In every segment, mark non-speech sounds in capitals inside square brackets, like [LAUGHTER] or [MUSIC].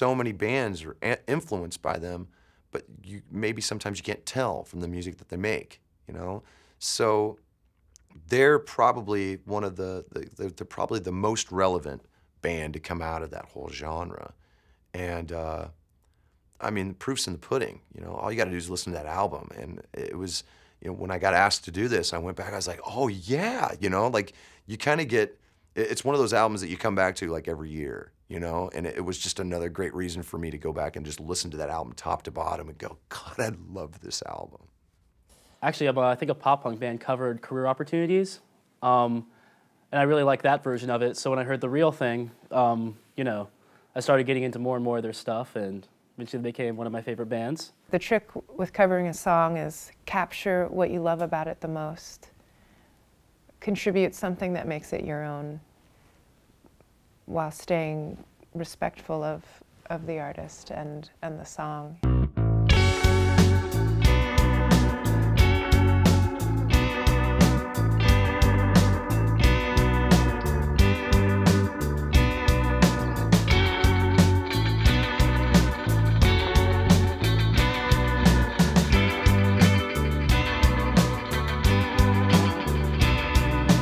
so many bands are influenced by them, but you maybe sometimes you can't tell from the music that they make, you know? So they're probably one of the, the they're, probably the most relevant band to come out of that whole genre. And uh, I mean, the proof's in the pudding. You know, all you got to do is listen to that album. And it was, you know, when I got asked to do this, I went back. I was like, oh yeah, you know, like you kind of get. It's one of those albums that you come back to like every year, you know. And it was just another great reason for me to go back and just listen to that album top to bottom and go, [LAUGHS] God, I love this album. Actually, uh, I think a pop punk band covered Career Opportunities. Um, and I really like that version of it. So when I heard the real thing, um, you know, I started getting into more and more of their stuff, and eventually became one of my favorite bands. The trick with covering a song is capture what you love about it the most. Contribute something that makes it your own while staying respectful of, of the artist and, and the song.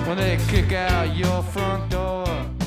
when they kick out your front door.